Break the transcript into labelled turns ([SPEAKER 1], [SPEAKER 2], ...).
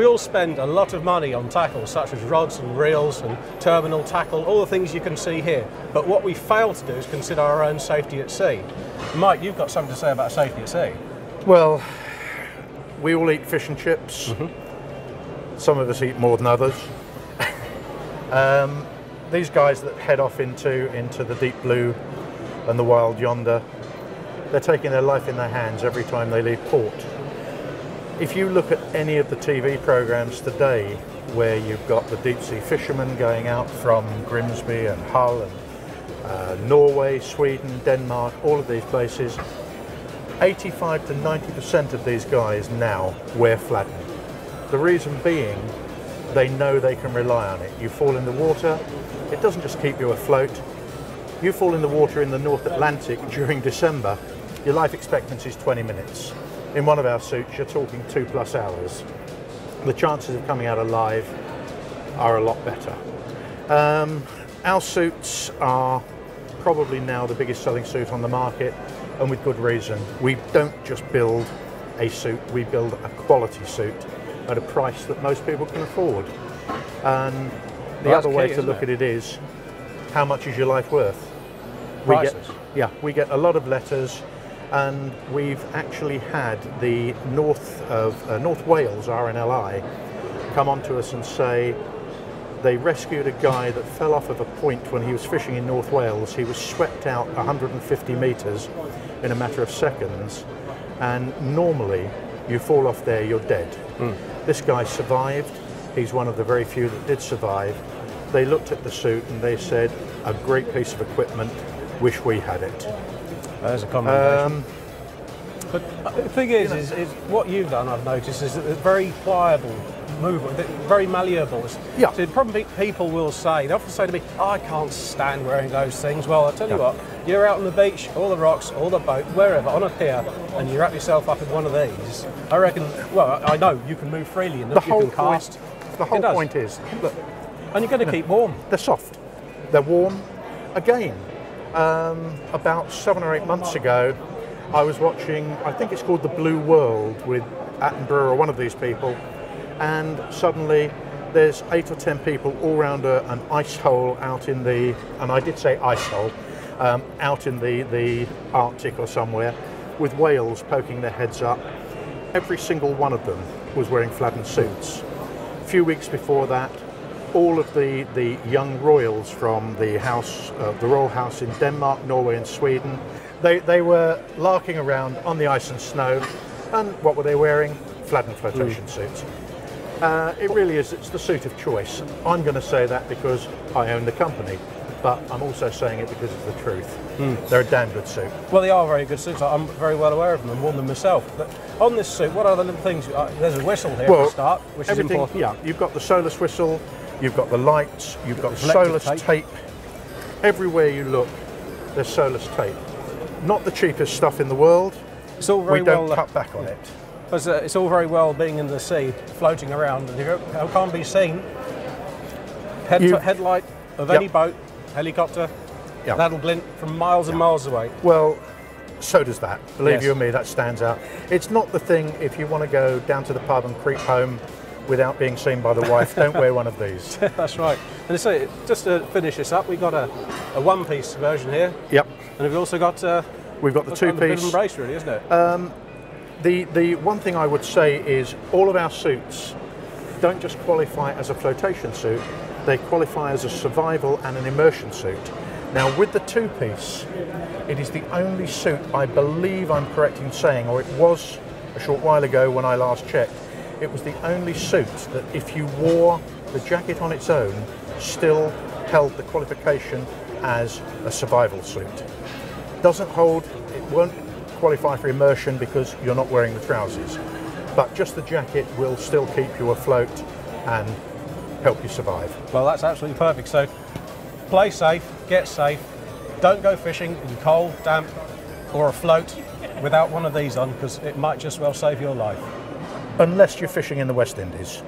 [SPEAKER 1] We all spend a lot of money on tackle, such as rods and reels and terminal tackle, all the things you can see here. But what we fail to do is consider our own safety at sea. Mike, you've got something to say about safety at sea.
[SPEAKER 2] Well, we all eat fish and chips. Some of us eat more than others. um, these guys that head off into into the deep blue and the wild yonder, they're taking their life in their hands every time they leave port. If you look at any of the TV programs today, where you've got the deep sea fishermen going out from Grimsby and Hull and uh, Norway, Sweden, Denmark, all of these places, 85 to 90% of these guys now wear Fladen. The reason being, they know they can rely on it. You fall in the water, it doesn't just keep you afloat. You fall in the water in the North Atlantic during December, your life expectancy is 20 minutes. In one of our suits, you're talking two plus hours. The chances of coming out alive are a lot better. Um, our suits are probably now the biggest selling suit on the market, and with good reason. We don't just build a suit, we build a quality suit at a price that most people can afford. And the
[SPEAKER 1] Well,
[SPEAKER 2] other way
[SPEAKER 1] key,
[SPEAKER 2] to look
[SPEAKER 1] it?
[SPEAKER 2] at it is, how much is your life worth?
[SPEAKER 1] Prices.
[SPEAKER 2] We get, yeah, we get a lot of letters, and we've actually had the north of uh, North Wales RNLI come on to us and say they rescued a guy that fell off of a point when he was fishing in North Wales. He was swept out 150 metres in a matter of seconds, and normally you fall off there, you're dead. This guy survived. He's one of the very few that did survive. They looked at the suit and they said, a great piece of equipment, wish we had it.
[SPEAKER 1] There's a commendation.
[SPEAKER 2] Um,
[SPEAKER 1] But uh, the thing is, is, is what you've done, I've noticed, is that it's very pliable movement, very malleable.
[SPEAKER 2] Yeah.
[SPEAKER 1] So probably people will say, they often say to me, "Oh, I can't stand wearing those things. Well, I tell you
[SPEAKER 2] Yeah.
[SPEAKER 1] what, you're out on the beach, all the rocks, all the boat, wherever, on a pier, and you wrap yourself up in one of these. I reckon, well, I know you can move freely in them,
[SPEAKER 2] the
[SPEAKER 1] you
[SPEAKER 2] whole
[SPEAKER 1] can cast.
[SPEAKER 2] point, the whole point is, look,
[SPEAKER 1] And you're going to keep warm.
[SPEAKER 2] they're soft, they're warm. Again, um, about seven or eight months ago, I was watching, I think it's called The Blue World with Attenborough or one of these people, and suddenly there's eight or ten people all round a, an ice hole out in the, and I did say ice hole, um, out in the, the Arctic or somewhere, with whales poking their heads up. Every single one of them was wearing Fladen suits. A few weeks before that, all of the, the young royals from the house, uh, the royal house in Denmark, Norway, and Sweden, they, they were larking around on the ice and snow. And what were they wearing? Fladen flotation suits. Uh, it really is, it's the suit of choice. I'm going to say that because I own the company, but I'm also saying it because it's the truth. They're a damn good suit.
[SPEAKER 1] Well, they are very good suits. I'm very well aware of them and worn them myself. But on this suit, what are the little things? Uh, there's a whistle here for a start, which is important.
[SPEAKER 2] Yeah, you've got the SOLAS whistle, you've got the lights, you've got, SOLAS
[SPEAKER 1] tape.
[SPEAKER 2] tape. Everywhere you look, there's SOLAS tape. Not the cheapest stuff in the world.
[SPEAKER 1] It's all very
[SPEAKER 2] we don't
[SPEAKER 1] well.
[SPEAKER 2] cut back on it.
[SPEAKER 1] Because, uh, it's all very well being in the sea, floating around, and you can't be seen. Head
[SPEAKER 2] You-
[SPEAKER 1] headlight of
[SPEAKER 2] Yep.
[SPEAKER 1] any boat, helicopter,
[SPEAKER 2] Yeah.
[SPEAKER 1] that'll glint from miles and miles away.
[SPEAKER 2] Well, so does that. Believe
[SPEAKER 1] Yes.
[SPEAKER 2] you and me, that stands out. It's not the thing if you want to go down to the pub and creep home without being seen by the wife, don't wear one of these.
[SPEAKER 1] That's right. And so, just to finish this up, we've got a, a one-piece version here,
[SPEAKER 2] Yep.
[SPEAKER 1] and we've also got uh,
[SPEAKER 2] We've got the
[SPEAKER 1] kind of a of
[SPEAKER 2] two-piece.
[SPEAKER 1] really, isn't it?
[SPEAKER 2] The, the one thing I would say is all of our suits don't just qualify as a flotation suit, they qualify as a survival and an immersion suit. Now, with the two piece, it is the only suit I believe I'm correct in saying, or it was a short while ago when I last checked, it was the only suit that if you wore the jacket on its own, still held the qualification as a survival suit doesn't hold, it won't qualify for immersion because you're not wearing the trousers. But just the jacket will still keep you afloat and help you survive.
[SPEAKER 1] Well, that's absolutely perfect. So, play safe, get safe, don't go fishing in cold, damp, or afloat without one of these on because it might just well save your life.
[SPEAKER 2] Unless you're fishing in the West Indies.